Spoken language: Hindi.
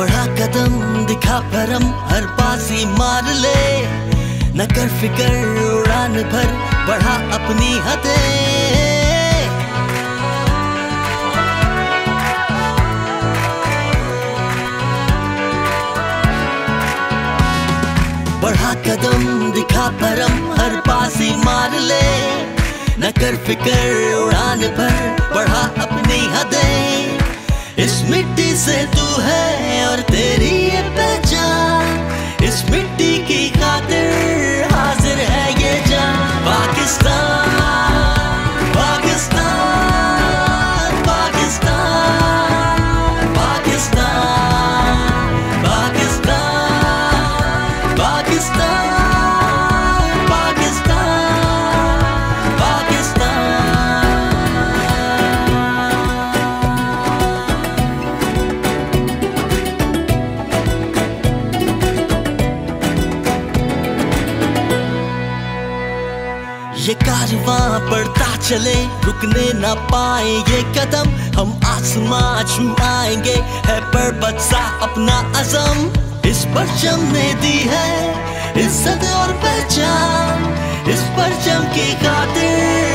बढ़ा कदम दिखा भरम, हर पासी मार ले। न कर फिकर उड़ान भर, बढ़ा अपनी हदें। बढ़ा कदम दिखा परम हर पासी मार ले। न कर फिकर उड़ान भर, बढ़ा ये कारवां बढ़ता चले, रुकने ना पाए ये कदम। हम आसमां छू आएँगे, है पर सा अपना अजम। इस परचम ने दी है इज़्ज़त और पहचान, इस परचम की खातिर